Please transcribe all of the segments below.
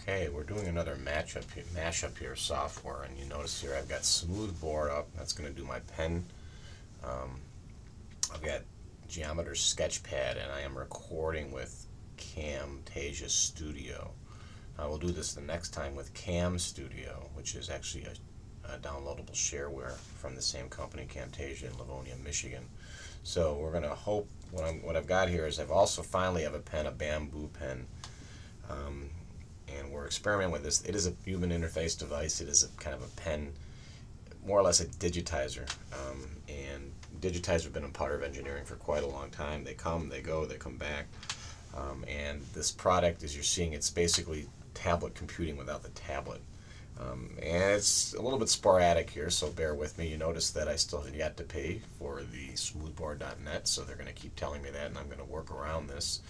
Okay, we're doing another matchup here, mashup here software, and you notice here I've got Smoothboard up. That's going to do my pen. Um, I've got Geometer Sketchpad, and I am recording with Camtasia Studio. I will do this the next time with Cam Studio, which is actually a, a downloadable shareware from the same company, Camtasia in Livonia, Michigan. So we're going to hope what, I'm, what I've got here is I've also finally have a pen, a bamboo pen. Um, and we're experimenting with this. It is a human interface device. It is a kind of a pen, more or less a digitizer. Um, and digitizers have been a part of engineering for quite a long time. They come, they go, they come back. Um, and this product, as you're seeing, it's basically tablet computing without the tablet. Um, and it's a little bit sporadic here, so bear with me. You notice that I still have yet to pay for the smoothboard.net, so they're going to keep telling me that, and I'm going to work around this.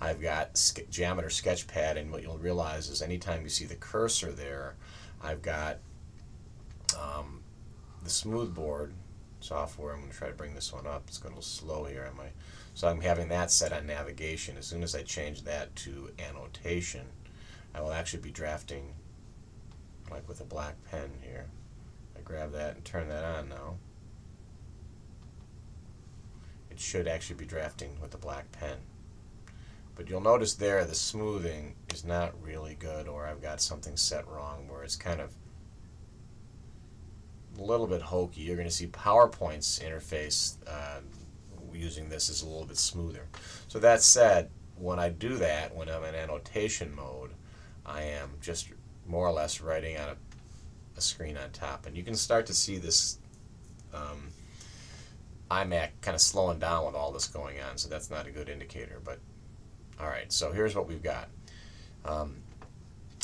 I've got Geometer Sketchpad, and what you'll realize is anytime you see the cursor there, I've got um, the smoothboard software. I'm going to try to bring this one up. It's going a little slow here on my. So I'm having that set on navigation. As soon as I change that to annotation, I will actually be drafting like with a black pen here. I grab that and turn that on now. It should actually be drafting with a black pen. But you'll notice there the smoothing is not really good or I've got something set wrong where it's kind of a little bit hokey. You're going to see PowerPoint's interface uh, using this is a little bit smoother. So that said, when I do that, when I'm in annotation mode, I am just more or less writing on a, a screen on top. And you can start to see this um, iMac kind of slowing down with all this going on, so that's not a good indicator. But all right, so here's what we've got. Um,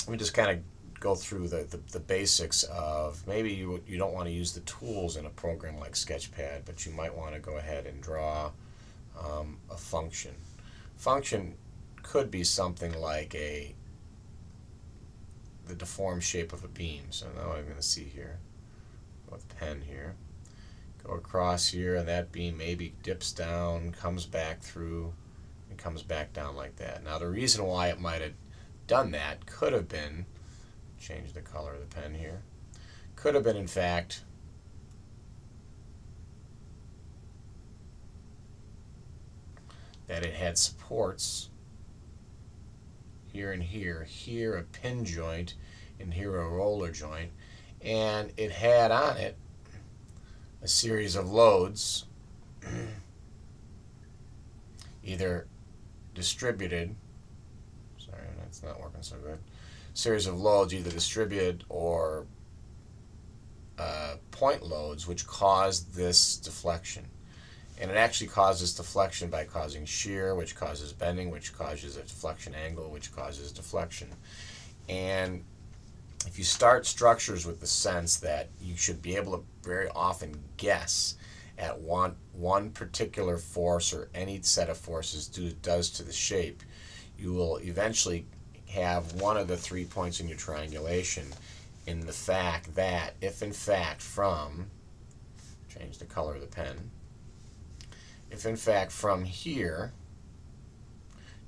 let me just kind of go through the, the, the, basics of maybe you, you don't want to use the tools in a program like Sketchpad, but you might want to go ahead and draw um, a function. Function could be something like a the deformed shape of a beam. So now I'm going to see here with pen here. Go across here and that beam maybe dips down, comes back through, it comes back down like that. Now the reason why it might have done that could have been, change the color of the pen here, could have been in fact that it had supports here and here, here a pin joint, and here a roller joint, and it had on it a series of loads either distributed, sorry, that's not working so good, series of loads either distributed or uh, point loads which cause this deflection. And it actually causes deflection by causing shear, which causes bending, which causes a deflection angle, which causes deflection. And if you start structures with the sense that you should be able to very often guess at one, one particular force or any set of forces do, does to the shape, you will eventually have one of the three points in your triangulation in the fact that if in fact from, change the color of the pen, if in fact from here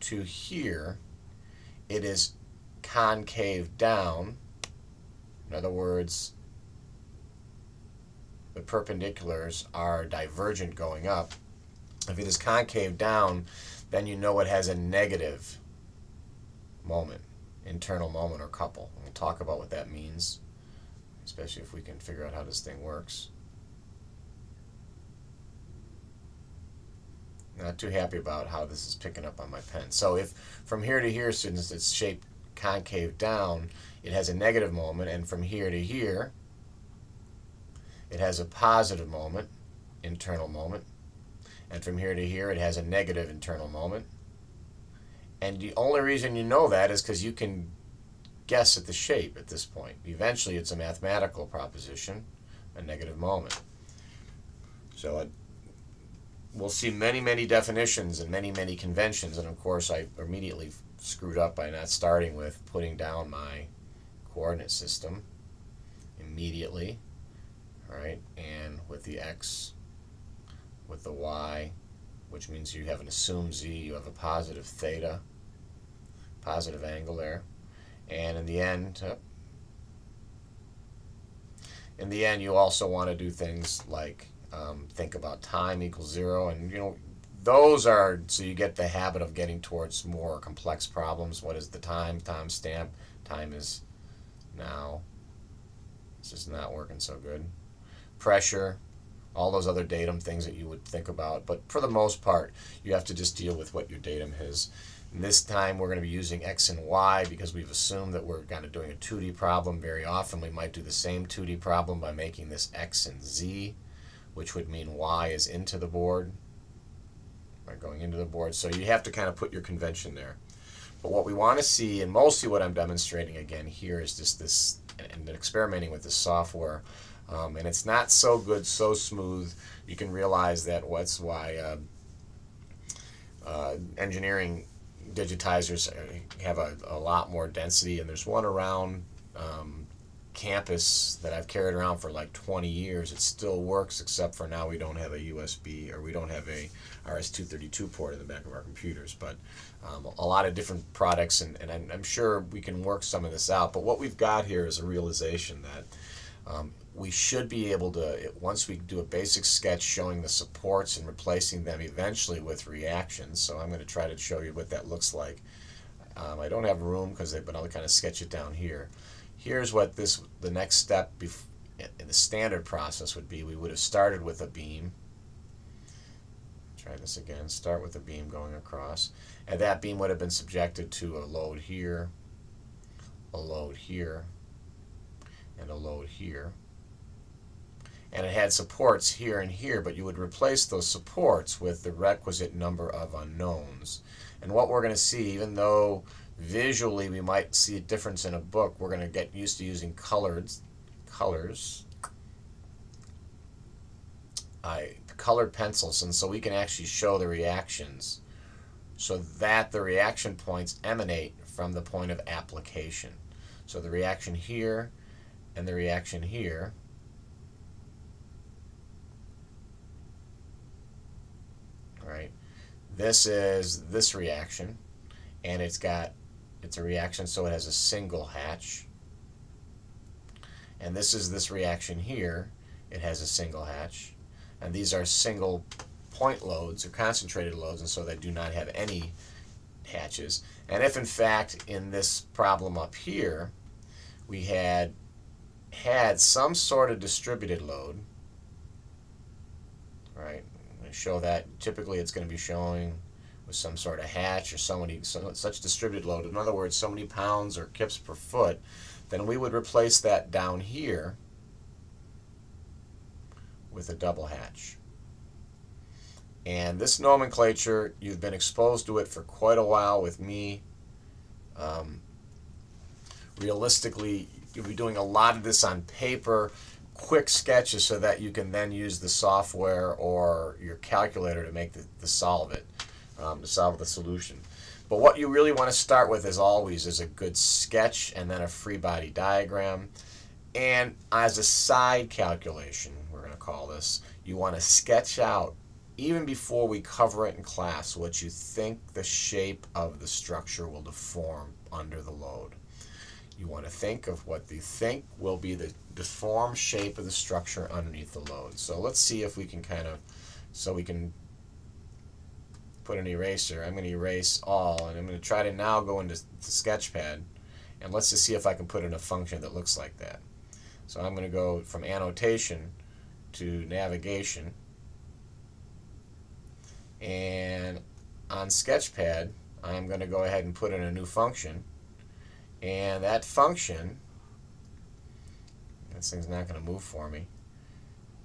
to here it is concave down, in other words, the perpendiculars are divergent going up. If it is concave down, then you know it has a negative moment, internal moment or couple. We'll talk about what that means, especially if we can figure out how this thing works. Not too happy about how this is picking up on my pen. So if from here to here, since it's shaped concave down, it has a negative moment, and from here to here, it has a positive moment, internal moment. And from here to here, it has a negative internal moment. And the only reason you know that is because you can guess at the shape at this point. Eventually, it's a mathematical proposition, a negative moment. So it, we'll see many, many definitions and many, many conventions. And of course, I immediately screwed up by not starting with putting down my coordinate system immediately right? And with the x, with the y, which means you have an assumed z, you have a positive theta, positive angle there. And in the end, in the end, you also want to do things like um, think about time equals zero, and you know those are so you get the habit of getting towards more complex problems. What is the time? Time stamp. Time is now. It's just not working so good. Pressure, all those other datum things that you would think about, but for the most part, you have to just deal with what your datum is. And this time we're going to be using x and y because we've assumed that we're kind of doing a 2D problem. Very often we might do the same 2D problem by making this x and z, which would mean y is into the board, by going into the board. So you have to kind of put your convention there. But what we want to see, and mostly what I'm demonstrating again here is just this, and experimenting with the software, um, and it's not so good, so smooth. You can realize that what's why uh, uh, engineering digitizers have a, a lot more density, and there's one around um, campus that I've carried around for like 20 years. It still works, except for now we don't have a USB or we don't have a RS-232 port in the back of our computers. But um, a lot of different products, and, and I'm, I'm, sure we can work some of this out. But what we've got here is a realization that um, we should be able to, once we do a basic sketch showing the supports and replacing them eventually with reactions. So I'm going to try to show you what that looks like. Um, I don't have room because but I'll kind of sketch it down here. Here's what this the next step in the standard process would be. We would have started with a beam. Try this again. Start with a beam going across. And that beam would have been subjected to a load here, a load here, and a load here and it had supports here and here, but you would replace those supports with the requisite number of unknowns. And what we're going to see, even though visually we might see a difference in a book, we're going to get used to using colored colors, I, colored pencils, and so we can actually show the reactions so that the reaction points emanate from the point of application. So the reaction here and the reaction here right? This is this reaction, and it's got, it's a reaction, so it has a single hatch. And this is this reaction here, it has a single hatch. And these are single point loads or concentrated loads, and so they do not have any hatches. And if in fact in this problem up here, we had had some sort of distributed load, right? show that typically it's going to be showing with some sort of hatch or so many so, such distributed load. In other words, so many pounds or kips per foot, then we would replace that down here with a double hatch. And this nomenclature, you've been exposed to it for quite a while with me. Um, realistically, you'll be doing a lot of this on paper quick sketches so that you can then use the software or your calculator to make the, the solve it, um, to solve the solution. But what you really want to start with, as always, is a good sketch and then a free body diagram. And as a side calculation, we're going to call this, you want to sketch out, even before we cover it in class, what you think the shape of the structure will deform under the load. You want to think of what you think will be the deformed shape of the structure underneath the load. So let's see if we can kind of, so we can put an eraser. I'm going to erase all, and I'm going to try to now go into the Sketchpad, and let's just see if I can put in a function that looks like that. So I'm going to go from annotation to navigation, and on Sketchpad, I'm going to go ahead and put in a new function. And that function, this thing's not going to move for me.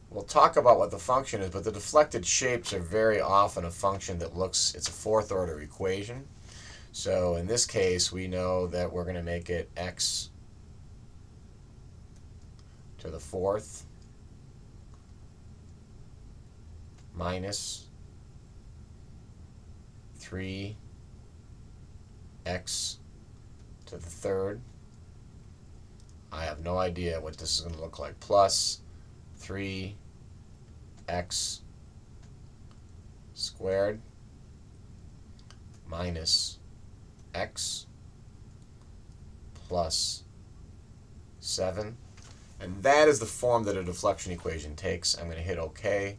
We'll talk about what the function is, but the deflected shapes are very often a function that looks, it's a fourth order equation. So in this case, we know that we're going to make it x to the fourth minus 3x to the third. I have no idea what this is going to look like. Plus 3x squared minus x plus 7. And that is the form that a deflection equation takes. I'm going to hit OK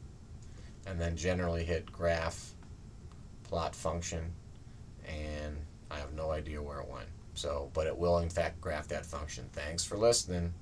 and then generally hit graph, plot function, and I have no idea where it went. So, but it will in fact graph that function. Thanks for listening.